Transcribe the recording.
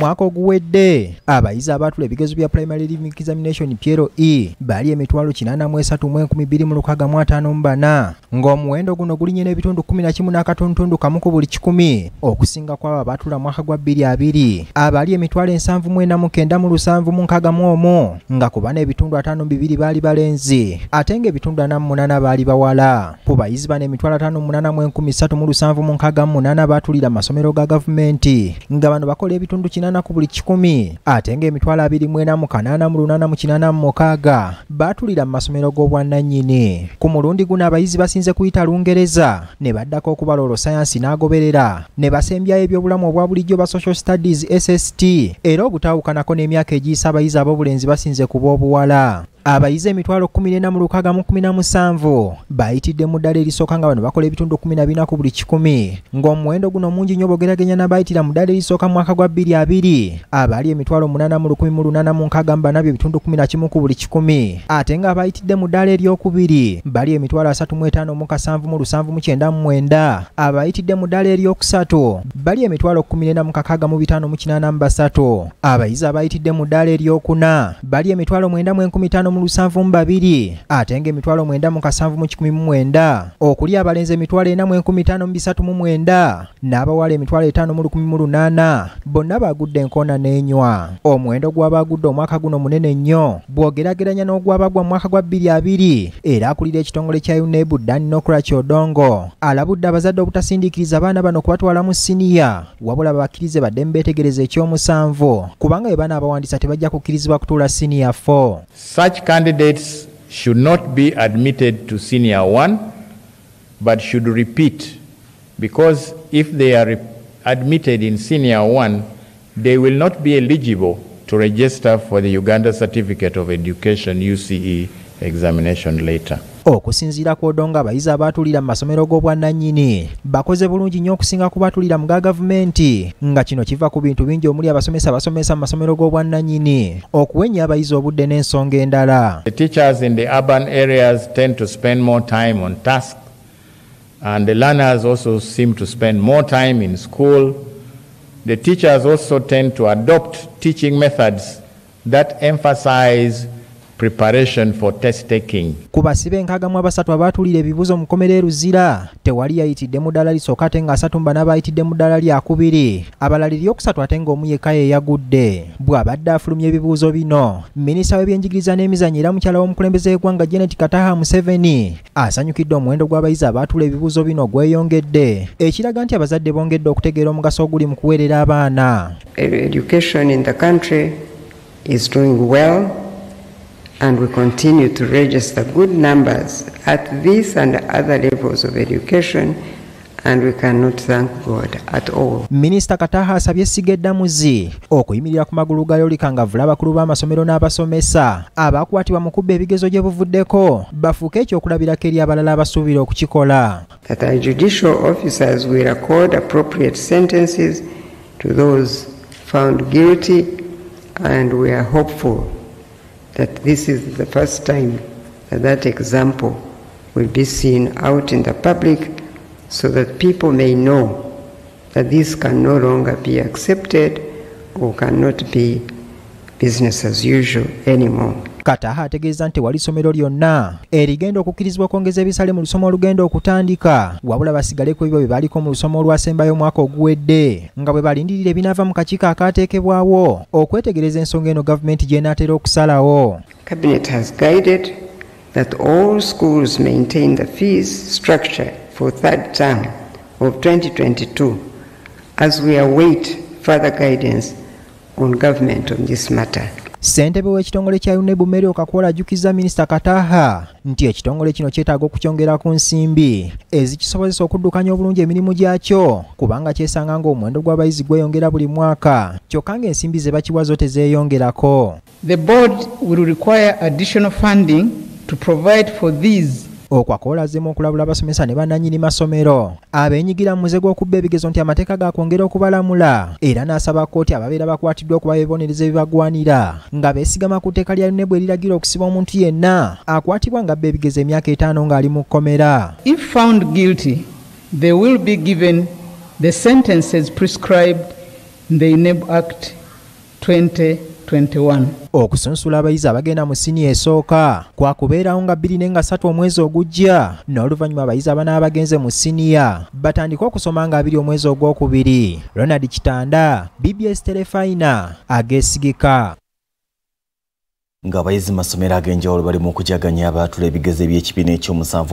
mwaka oguwedde. Abayizi abaatula ebigezo bya primary living examination piero e bali emitwalo 83 ng'omuwendo guno gulinye n'ebitundu 11 n'akatundutundu kamu ku buli kikumi. Okusinga kwabo abaatula mwaka gwa 22 abali emitwalo 79 nga kuba n'ebitundu 52 baali balenzi. Ate ng'ebitundu 48 baali bawala. Ku bayizi bano emitwalo 58 baatulira amasomero ga gavumenti. Nga bano bakola ebitundu 8 ku buli kikumi ate ng'emitwalo 24 baatulira mu masomero g'obwannannyini ku mulundi guno abayizi basinze kuyita lungereza. Ne baddako okubala olwo sayansi n'agoberera. Ne basembyayo ebyobulamu obwa bulijjo ba social studies sst era obutaawukanako n'emyaka egiyisa abayizi ab'obulenzi basinze kuba obuwala abayizi emitwalo 1417 bayitidde mu ddala erisooka nga bano bakola ebitundu 14 ku buli kikumi. Ng'omuwendo guno mungi nnyo bogeraganya n'abayitira mu ddala erisooka mu mwaka gwa 22 abali emitwalo 8186 nabyo ebitundu 11 ku buli kikumi. Ate nga abayitidde mu ddala eryokubiri bali emitwalo 357779 abayitidde mu ddala eryokusatu bali emitwalo 14653 abayizi abayitidde mu ddala eryokuna bali emitwalo 9 mu lusanvu mu babiri ate ng'emitwalo mwenda mu kasanvu mu kikumi mu mwenda okuli abalenzi emitwalo ena mu enkumi ttaano mu bisatu mu mwenda n'abawala emitwalo etaano mu lukumi mu lunaana bonna baagudde enkoona n'enywa. Omuwendo gw'abaagudde omwaka guno munene nnyo bw'ogerageranya n'ogw'abagwa mu mwaka gwa bbiri abiri era akulira ekitongole kya unebu dani nokura kyodongo alabudde abazadde obutasindiikiriza abaana bano kubatwala mu siniya wabula babakkirize badde mu beetegereza ekyomusanvu kubanga bwe banaabawandiisa tebajja kukkirizibwa kutuula siniya 4 Candidates should not be admitted to senior one, but should repeat, because if they are admitted in senior one, they will not be eligible to register for the Uganda Certificate of Education UCE examination later. okusinziira ku odonga abayizi abaatulira mu masomero g'obwannannyini bakoze bulungi nnyo okusinga ku baatulira mu ga gavumenti nga kino kiva ku bintu bingi omuli abasomesa abasomesa mu masomero g'obwannannyini okuwenya abayizi obudde n'ensonga endala The teachers in the urban areas tend to spend more time on tasks, and the learners also seem to spend more time in school. The teachers also tend to adopt teaching methods that emphasize preparation for test taking. ku basibe enkaaga mu abasatu abaatulira ebibuuzo mu kkomera eruzira tewali yayitidde mu ddala lisooka ate nga asatu mba n'abayitidde mu ddala lyakubiri abalala eryokusatu ate ng'omu yekka ye yagudde. Bw'abadde afulumya ebibuuzo bino minisita w'ebyenjigiriza n'emizanyo era mukyala w'omukulembeze w'eggwanga janet kataha museveni asanyukidde omuwendo gw'abayizi abaatula ebibuuzo bino gweyongedde. Ekiraga nti abazadde bongedde okutegeera omugaso oguli mu kuweerera abaana. Education in the country is doing well, and we continue to register good numbers at this and other levels of education, and we cannot thank God at all. minisita kataha asabye essiga eddamuzi okuyimirira ku magulu gayo likangavula abakulu b'amasomero n'abasomesa abakwatibwa mu kubba ebigezo gye buvuddeko bafuuke ekyokulabirako eri abalala abasuubira okukikola That our judicial officers will accord appropriate sentences to those found guilty, and we are hopeful that this is the first time that that example will be seen out in the public so that people may know that this can no longer be accepted or cannot be business as usual anymore. Kataha ategeeza nti wali somero lyonna. Erigenda okukkirizibwa okwongeza ebisale mu lusoma olugenda okutandika. Wabula basigaleko ebyo bye baliko mu lusoma olwasembayo omwaka oguwedde nga bwe balindirira ebinaava mu kakiiko akaateekebwawo okwetegereza ensonga eno gavumenti gy'enaatera okusalawo. Cabinet has guided that all schools maintain the fees structure for third term of 2022 as we await further guidance on government on this matter. Ssentebe w'ekitongole kya uneb mary okakola ajjukiza minisita kataha nti ekitongole kino kyetaaga okukyongera ku nsimbi ezikisobozesa okuddukanya obulungi emirimu gyakyo kubanga kyesanga ng'omuwendo gw'abayizi gweyongera buli mwaka kyokka ng'ensimbi ze bakiwa zo tezeeyongerako. The board will require additional funding to provide for these okwakola azzeemu okulabula abasomesa ne bannannyini masomero. Abeenyigira mu muze gw'okubba ebigezo nti amateeka gakwongera okubalamula era n'asaba kkooti ababeera bakwatiddwa okuba ebibonerezo ebibagwanira. Nga beesigama ku tteeka lya yunebu eriragira okusiba omuntu yenna akwatibwa ng'abba ebigezo emyaka etaano ng'ali mu kkomera. If found guilty, they will be given the sentences prescribed the UNEB Act 2021. okusunsula abayizi abagenda mu siniya esooka kwakubeerawo nga 23 omwezi ogujja n'oluvannyuma abayizi abanaaba bagenze mu siniya batandike okusoma nga 2 omwezi ogwokubiri ronald kitanda bbs telefayina ageesigika ng'abayizi mu masomero ag'enjawulo bali mu kujaganya abaatula ebigezo by'ekibiina ekyomusanvu